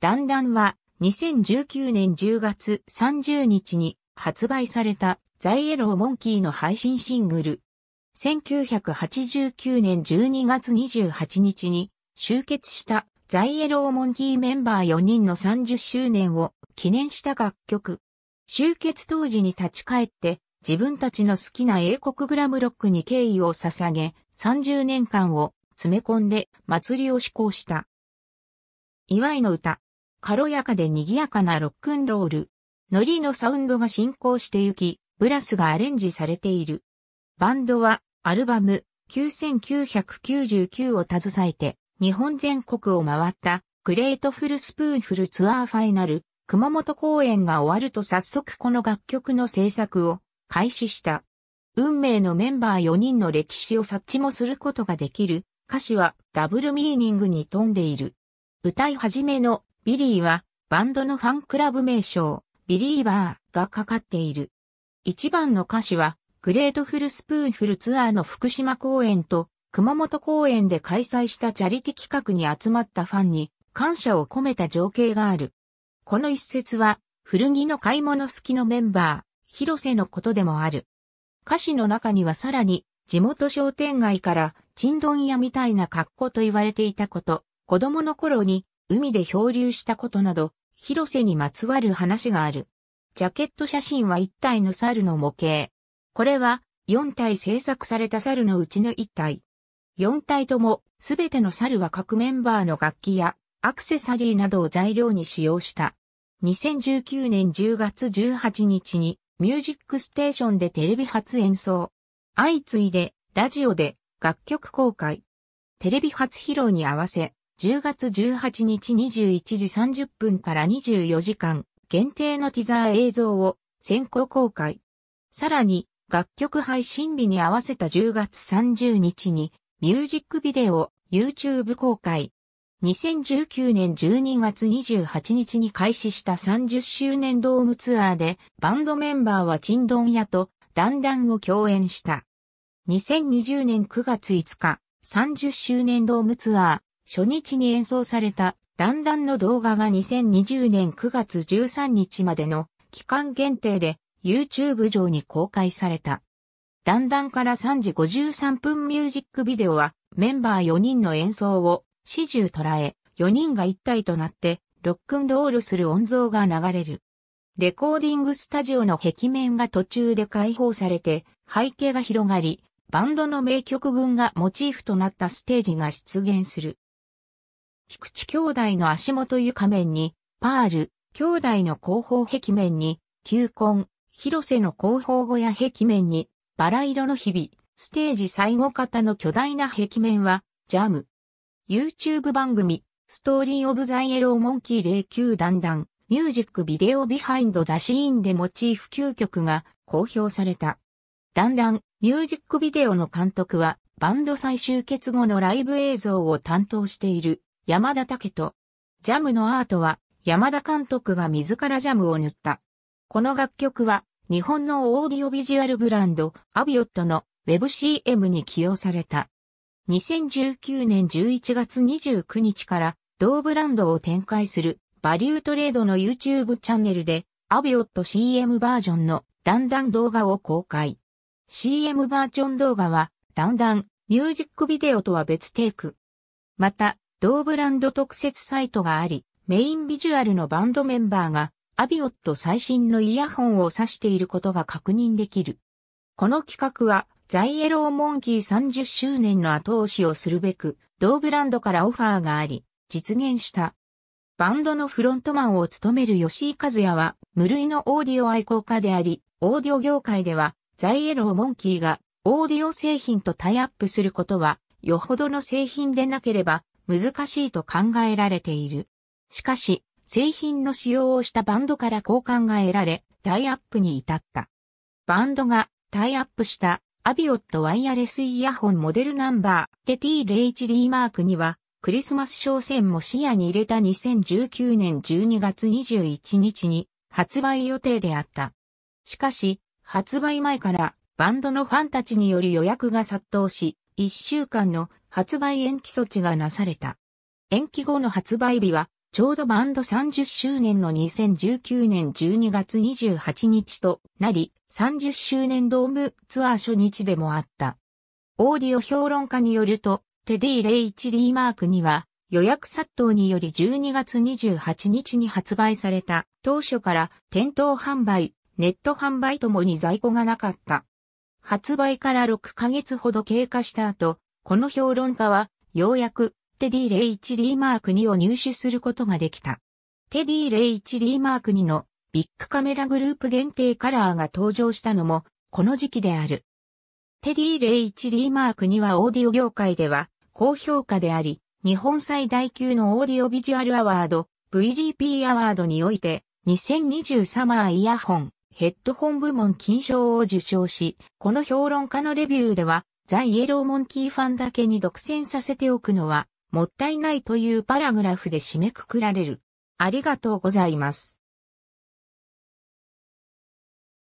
ダンダンは2019年10月30日に発売されたザイエローモンキーの配信シングル。1989年12月28日に集結したザイエローモンキーメンバー4人の30周年を記念した楽曲。集結当時に立ち返って自分たちの好きな英国グラムロックに敬意を捧げ、30年間を詰め込んで祭りを施行した。祝いの歌。軽やかで賑やかなロックンロール。ノリのサウンドが進行してゆき、ブラスがアレンジされている。バンドはアルバム9999を携えて日本全国を回った Grateful Spoonful ツアーファイナル熊本公演が終わると早速この楽曲の制作を開始した。運命のメンバー4人の歴史を察知もすることができる歌詞はダブルミーニングに富んでいる。歌い始めのビリーはバンドのファンクラブ名称ビリーバーがかかっている。一番の歌詞は Grateful Spoonful ツアーの福島公演と熊本公演で開催したチャリティ企画に集まったファンに感謝を込めた情景がある。この一節は古着の買い物好きのメンバー、広瀬のことでもある。歌詞の中にはさらに地元商店街からチンドン屋みたいな格好と言われていたこと、子供の頃に海で漂流したことなど、広瀬にまつわる話がある。ジャケット写真は一体の猿の模型。これは4体制作された猿のうちの1体。4体ともすべての猿は各メンバーの楽器やアクセサリーなどを材料に使用した。2019年10月18日にミュージックステーションでテレビ初演奏。相次いでラジオで楽曲公開。テレビ初披露に合わせ10月18日21時30分から24時間限定のティザー映像を先行公開。さらに楽曲配信日に合わせた10月30日にミュージックビデオ YouTube 公開。2019年12月28日に開始した30周年ドームツアーでバンドメンバーはチンドン屋とダンダンを共演した。2020年9月5日30周年ドームツアー初日に演奏されたダンダンの動画が2020年9月13日までの期間限定で YouTube 上に公開された。ダンダンから3時53分ミュージックビデオはメンバー4人の演奏を始終捉え、4人が一体となってロックンロールする音像が流れる。レコーディングスタジオの壁面が途中で開放されて背景が広がり、バンドの名曲群がモチーフとなったステージが出現する。菊池兄弟の足元床面に、パール、兄弟の後方壁面に、球根、広瀬の後方小屋壁面に、バラ色の日々、ステージ最後型の巨大な壁面は、ジャム。YouTube 番組、ストーリーオブザイエローモンキー09ダンダン、ミュージックビデオビハインドザシーンでモチーフ9曲が公表された。ダンダン、ミュージックビデオの監督は、バンド最終結後のライブ映像を担当している山田武と、ジャムのアートは山田監督が自らジャムを塗った。この楽曲は日本のオーディオビジュアルブランドアビオットの WebCM に起用された。2019年11月29日から同ブランドを展開するバリュートレードの YouTube チャンネルでアビオット CM バージョンのだんだん動画を公開。CM バージョン動画はだんだんミュージックビデオとは別テイク。また、同ブランド特設サイトがあり、メインビジュアルのバンドメンバーがアビオット最新のイヤホンを指していることが確認できる。この企画はザイエローモンキー30周年の後押しをするべく、同ブランドからオファーがあり、実現した。バンドのフロントマンを務める吉井和也は、無類のオーディオ愛好家であり、オーディオ業界では、ザイエローモンキーがオーディオ製品とタイアップすることは、よほどの製品でなければ難しいと考えられている。しかし、製品の使用をしたバンドから好感が得られ、タイアップに至った。バンドがタイアップしたアビオットワイヤレスイヤホンモデルナンバー TT0HD マークにはクリスマス商戦も視野に入れた2019年12月21日に発売予定であった。しかし、発売前からバンドのファンたちによる予約が殺到し、1週間の発売延期措置がなされた。延期後の発売日はちょうどバンド30周年の2019年12月28日となり、30周年ドームツアー初日でもあった。オーディオ評論家によると、テディ・レイチリーマークには予約殺到により12月28日に発売された当初から店頭販売、ネット販売ともに在庫がなかった。発売から6ヶ月ほど経過した後、この評論家はようやくテディ・レイチリーマーク2を入手することができた。テディ・レイチリーマーク2のビッグカメラグループ限定カラーが登場したのもこの時期である。テディ・レイチリーマーク2はオーディオ業界では高評価であり、日本最大級のオーディオビジュアルアワード VGP アワードにおいて2020サマーイヤホンヘッドホン部門金賞を受賞し、この評論家のレビューではザ・イエローモンキーファンだけに独占させておくのはもったいないというパラグラフで締めくくられる。ありがとうございます。